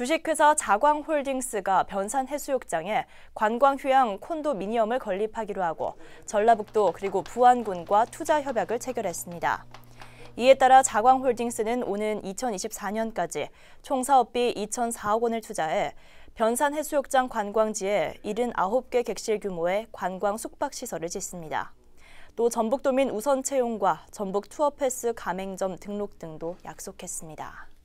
주식회사 자광홀딩스가 변산 해수욕장에 관광휴양 콘도미니엄을 건립하기로 하고 전라북도 그리고 부안군과 투자 협약을 체결했습니다. 이에 따라 자광홀딩스는 오는 2024년까지 총 사업비 2,004억 원을 투자해 변산 해수욕장 관광지에 79개 객실 규모의 관광 숙박시설을 짓습니다. 또 전북도민 우선 채용과 전북 투어 패스 가맹점 등록 등도 약속했습니다.